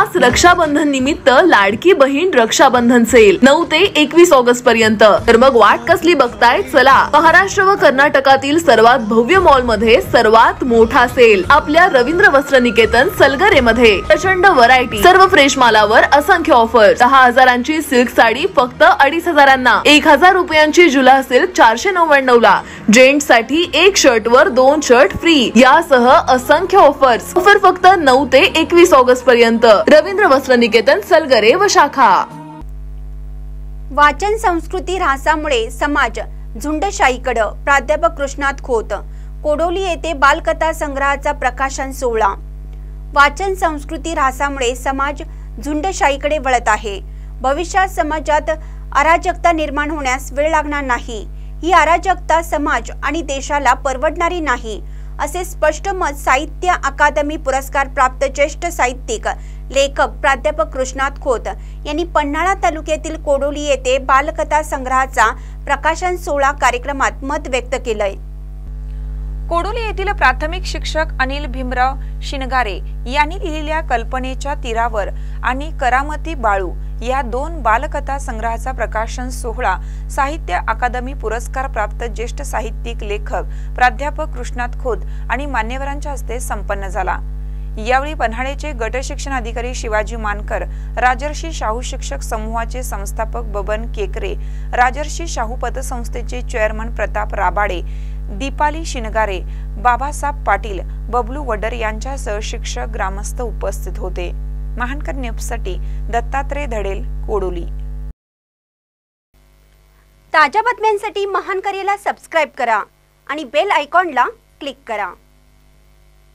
खास रक्षाबंधन निमित्त लाडकी बहीण रक्षाबंधन सेल नऊ ते एकवीस ऑगस्ट पर्यंत. तर मग वाट कसली बघताय? चला महाराष्ट्र व कर्नाटकातील सर्वात भव्य मॉलमध्ये सर्वात मोठा सेल आपल्या रवींद्र वस्त्र निकेतन सलगरे मध्ये प्रचंड व्हरायटी सर्व फ्रेश मालावर असंख्य ऑफर दहा हजारांची सिल्क साडी फक्त अडीच हजारांना. एक हजार रुपयांची जुला सिल्क चारशे नव्याण्णव ला जेंट्ससाठी एक शर्ट वर दोन शर्ट फ्री यासह असंख्य ऑफर्स ऑफर फक्त नऊ ते एकवीस ऑगस्ट पर्यंत. रवींद्र वस्त्र निकेतन सलगरे व शाखा. वाचन संस्कृती ऱ्हासामुळे समाज झुंडशाहीकडं. प्राध्यापक कृष्णात खोत. कोडोली येथे बालकथा संग्रहाचा प्रकाशन सोहळा. वाचन संस्कृती ऱ्हासामुळे समाज झुंडशाहीकडे वळत आहे. भविष्यात समाजात अराजकता निर्माण होण्यास वेळ लागणार नाही. ही अराजकता समाज आणि देशाला परवडणारी नाही. असे स्पष्ट मत साहित्य अकादमी पुरस्कार प्राप्त ज्येष्ठ साहित्यिक लेखक प्राध्यापक कृष्णात खोत यांनी पन्हाळा तालुक्यातील कोडोली येथे बालकथा संग्रहाचा प्रकाशन सोहळा कार्यक्रमात मत व्यक्त केलंय. कोडोली येथील प्राथमिक शिक्षक अनिल भीमराव शिनगारे यांनी लिहिलेल्या कल्पनेच्या तीरावर आणि करामती बाळू या दोन बालकथा संग्रहाचा प्रकाशन सोहळा साहित्य अकादमी पुरस्कार प्राप्त ज्येष्ठ साहित्यिक लेखक प्राध्यापक कृष्णात खोत आणि मान्यवरांच्या हस्ते संपन्न झाला. यावेळी पन्हाळेचे गट शिक्षण अधिकारी शिवाजी मानकर राजर्षी शाहू शिक्षक समूहाचे संस्थापक बबन केकरे राजर्षी शाहू पतसंस्थेचे चेअरमन प्रताप राबाडे दीपाली शिनगारे बाबासाहेब पाटील बबलू वडर यांच्यासह शिक्षक ग्रामस्थ उपस्थित होते. महानकर न्यूजसाठी दत्तात्रय धडेल कोडोली. ताज्या बातम्यांसाठी महान सबस्क्राईब करा आणि बेल आयकॉनला क्लिक करा.